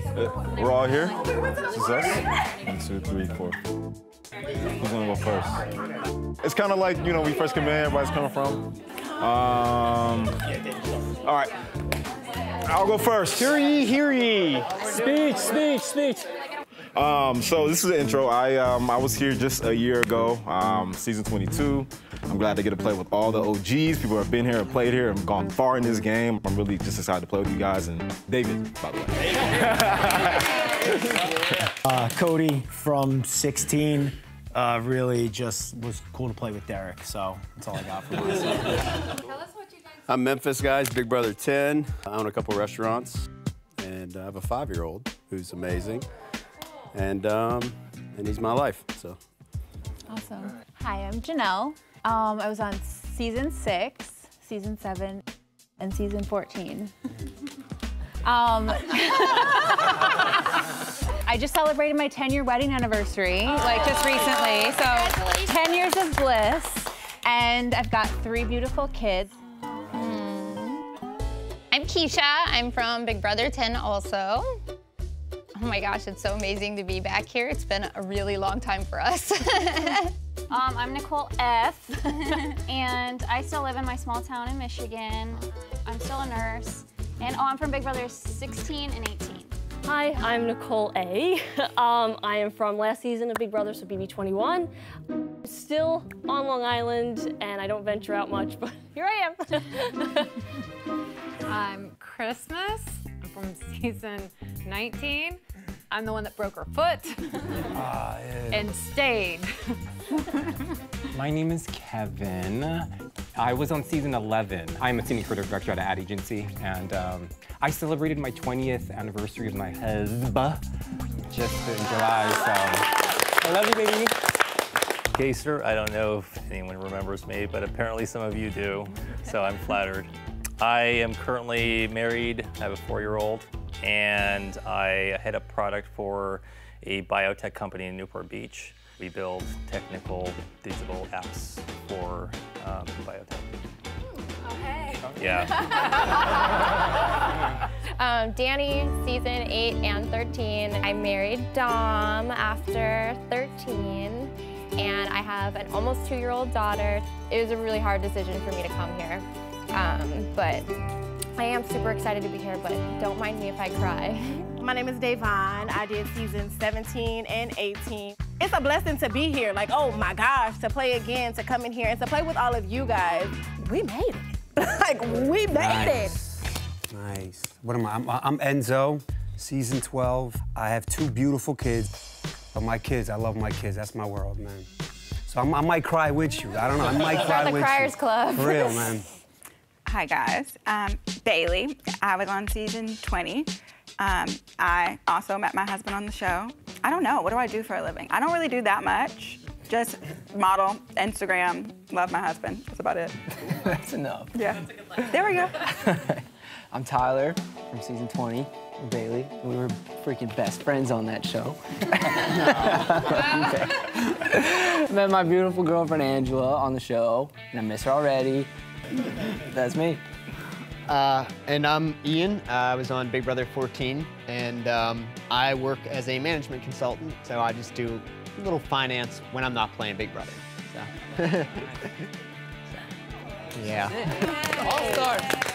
Uh, We're all here? This is us? One, two, three, four. Who's gonna go first? It's kind of like, you know, we first come in, everybody's coming from. Um, all right. I'll go first. Hear ye, hear ye. Speech, speech, speech. Um, so this is the intro. I um, I was here just a year ago, um, season 22. I'm glad to get to play with all the OGs, people who have been here and played here and gone far in this game. I'm really just excited to play with you guys and David, by the way. Uh, Cody from 16. Uh, really just was cool to play with Derrick, so that's all I got for myself. I'm Memphis, guys. Big Brother 10. I own a couple restaurants, and I have a five-year-old who's amazing, and um, and he's my life. So Awesome. Hi, I'm Janelle. Um, I was on season six, season seven, and season 14. Um, I just celebrated my 10 year wedding anniversary, like just recently. So 10 years of bliss. And I've got three beautiful kids. I'm Keesha. I'm from Big Brother 10 also. Oh my gosh, it's so amazing to be back here. It's been a really long time for us. Um, I'm Nicole F. and I still live in my small town in Michigan. I'm still a nurse. And oh, I'm from Big Brother 16 and 18. Hi, I'm Nicole A. Um, I am from last season of Big Brother, so BB21. Still on Long Island, and I don't venture out much, but here I am. I'm Christmas. I'm from season 19. I'm the one that broke her foot and stayed. My name is Kevin. I was on season 11. I'm a senior creative director at an ad agency, and um, I celebrated my 20th anniversary of my husband just in July, so I love you, baby. Kaysar. I don't know if anyone remembers me, but apparently some of you do, so I'm flattered. I am currently married, I have a four-year-old, and I head up product for a biotech company in Newport Beach. We build technical digital apps for um, biotech. Yeah. um, Dani, season 8 and 13. I married Dom after 13, and I have an almost two year old daughter. It was a really hard decision for me to come here, um, but I am super excited to be here, but don't mind me if I cry. My name is Da'Vonne. I did season 17 and 18. It's a blessing to be here. Like, oh my gosh, to play again, to come in here and to play with all of you guys. We made it. like, we made Nice. Nice. What am I? I'm, I'm Enzo, season 12. I have two beautiful kids. But my kids, I love my kids. That's my world, man. So I'm, I might cry with you. I don't know. I might cry with you. the with Criers you. Club. For real, man. Hi guys, um, Bayleigh. I was on season 20. Um, I also met my husband on the show. I don't know, what do I do for a living? I don't really do that much. Just model, Instagram, love my husband. That's about it. That's enough. Yeah. There we go. I'm Tyler from season 20 Bayleigh. We were freaking best friends on that show. Met my beautiful girlfriend Angela on the show, and I miss her already. That's me. Uh, and I'm Ian. Uh, I was on Big Brother 14, and um, I work as a management consultant. So I just do a little finance when I'm not playing Big Brother. So. yeah. All stars.